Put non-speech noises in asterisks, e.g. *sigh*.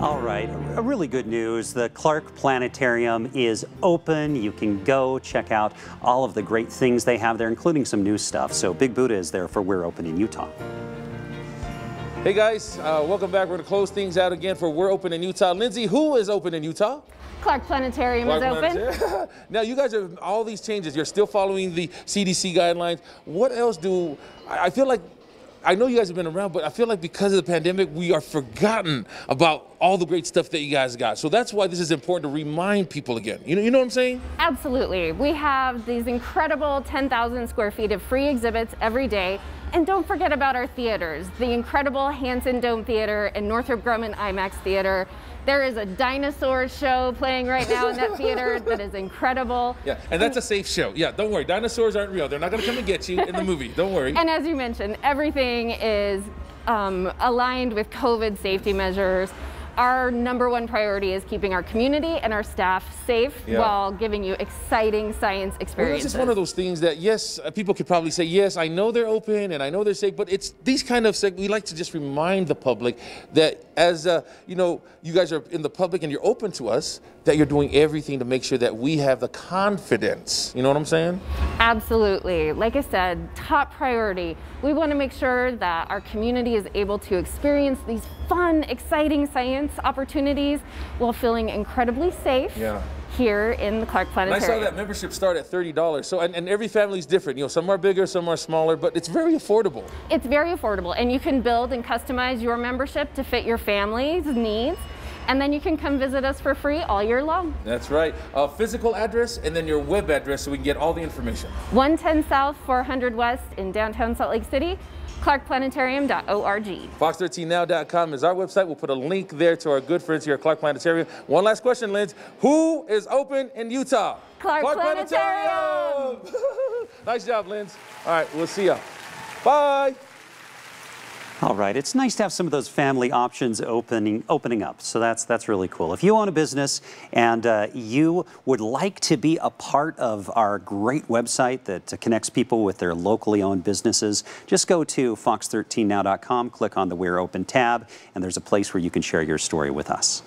All right, a really good news. The Clark Planetarium is open. You can go check out all of the great things they have there, including some new stuff. So Big Budah is there for We're Open in Utah. Hey guys, uh, welcome back. We're going to close things out again for We're Open in Utah. Lindsay, who is open in Utah? Clark Planetarium Clark is open. Planetarium. *laughs* now you guys are all these changes. You're still following the CDC guidelines. What else do I I feel like? I know you guys have been around, but I feel like because of the pandemic, we are forgotten about all the great stuff that you guys got. So that's why this is important to remind people again. You know, you know what I'm saying? Absolutely. We have these incredible 10,000 square feet of free exhibits every day. And don't forget about our theaters, the incredible Hansen Dome Theater and Northrop Grumman IMAX Theater. There is a dinosaur show playing right now in that theater *laughs* that is incredible. Yeah, and that's a safe show. Yeah, don't worry. Dinosaurs aren't real. They're not going to come and get you in the movie. Don't worry. And as you mentioned, everything is um, aligned with COVID safety measures. Our number one priority is keeping our community and our staff safe Yeah. while giving you exciting science Well, experiences. this is one of those things that yes, uh, people could probably say yes, I know they're open and I know they're safe, but it's these kind of we like to just remind the public that as uh, you know, you guys are in the public and you're open to us, that you're doing everything to make sure that we have the confidence. You know what I'm saying? Absolutely. Like I said, top priority. We want to make sure that our community is able to experience these fun, exciting science opportunities while feeling incredibly safe Yeah. here in the Clark And I saw that membership start at thirty dollars. So and, and every family's different. You know, some are bigger, some are smaller, but it's very affordable. It's very affordable and you can build and customize your membership to fit your family's needs. And then you can come visit us for free all year long. That's right. A physical address and then your web address so we can get all the information. 110 South, 400 West in downtown Salt Lake City, clarkplanetarium.org. Fox13now.com is our website. We'll put a link there to our good friends here at Clark Planetarium. One last question, Linz. Who is open in Utah? Clark Planetarium! *laughs* nice job, Linz. All right, we'll see ya. Bye. All right, it's nice to have some of those family options opening opening up. So that's that's really cool. If you own a business and uh, you would like to be a part of our great website that connects people with their locally owned businesses, just go to fox13now.com, click on the We're Open tab, and there's a place where you can share your story with us.